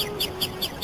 チューチューチューチュー。